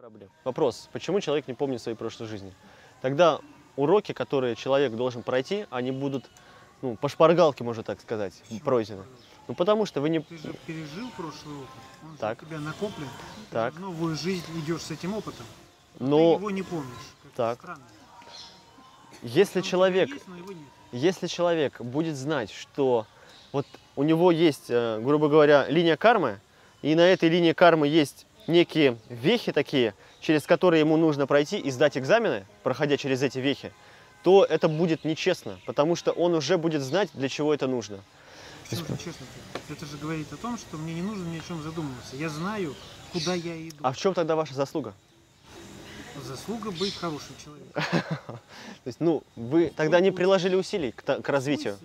проблем. Вопрос, почему человек не помнит своей прошлой жизни? Тогда уроки, которые человек должен пройти, они будут ну, по шпаргалке, можно так сказать, пройдены. Ну, потому что вы не... Ты же пережил прошлый опыт, он Так. тебя накоплен. Ты Так. в новую жизнь идешь с этим опытом. Ты Но его не помнишь. Так. Странно. если Он человек, есть, если человек будет знать, что вот у него есть, э, грубо говоря, линия кармы, и на этой линии кармы есть некие вехи такие, через которые ему нужно пройти и сдать экзамены, проходя через эти вехи, то это будет нечестно, потому что он уже будет знать, для чего это нужно. Честно? Это же говорит о том, что мне не нужно ни о чем задумываться. Я знаю, куда я иду. А в чем тогда ваша заслуга? Заслуга быть хорошим человеком. То есть, ну, вы тогда не приложили усилий к, развитию.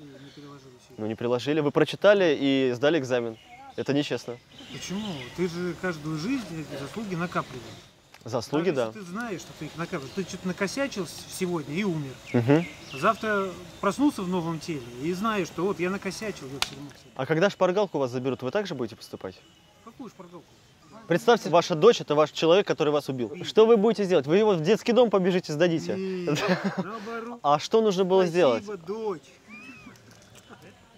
Ну, не приложили. Вы прочитали и сдали экзамен. Это нечестно. Почему? Ты же каждую жизнь эти заслуги накапливаешь. Заслуги, Даже да. если ты знаешь, что ты их накапливаешь. Ты что-то накосячил сегодня и умер. Мгм. Завтра проснулся в новом теле и знаешь, что вот я накосячил. Равно всё. А когда шпаргалку вас заберут, вы также будете поступать? Какую шпаргалку? Представьте, ваша дочь это ваш человек, который вас убил. Что вы будете делать? Вы его в детский дом побежите, сдадите. Нет. А что нужно было сделать? Спасибо, дочь.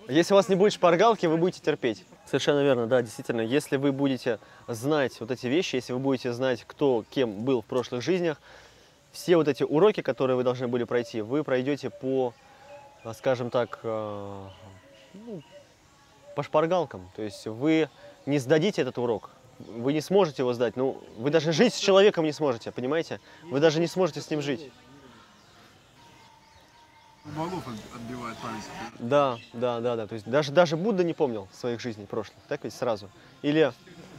Если у вас не будет шпаргалки, вы будете терпеть. Совершенно верно, да, действительно. Если вы будете знать вот эти вещи, если вы будете знать, кто кем был в прошлых жизнях, все вот эти уроки, которые вы должны были пройти, вы пройдете по, а, скажем так, э, ну, по шпаргалкам. То есть вы не сдадите этот урок, вы не сможете его сдать. Ну, вы даже жить с человеком не сможете, понимаете? Вы даже не сможете с ним жить. Богов от- отбивает память. Да, да, да, да. То есть даже, даже Будда не помнил своих жизней прошлых, так ведь сразу? Или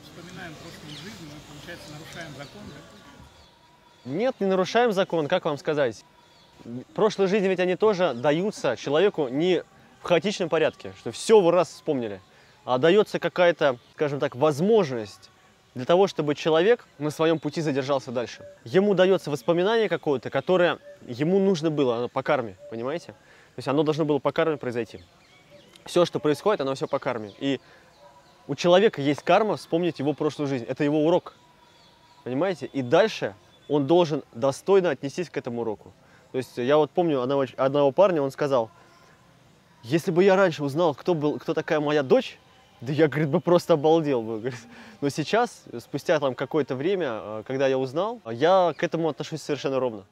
вспоминаем прошлую жизнь, мы, получается, нарушаем закон, да? нет, не нарушаем закон, как вам сказать? Прошлые жизни ведь они тоже даются человеку не в хаотичном порядке, что все вы раз вспомнили, а дается какая-то, скажем так, возможность для того, чтобы человек на своем пути задержался дальше. Ему дается воспоминание какое-то, которое ему нужно было, по карме, понимаете? То есть оно должно было по карме произойти. Все, что происходит, оно все по карме. И у человека есть карма вспомнить его прошлую жизнь. Это его урок. Понимаете? И дальше он должен достойно отнестись к этому уроку. То есть я вот помню одного, одного парня, он сказал, если бы я раньше узнал, кто, был, кто такая моя дочь, да я, говорит, бы просто обалдел бы. говорит. Но сейчас, спустя там какое-то время, э, когда я узнал, я к этому отношусь совершенно ровно.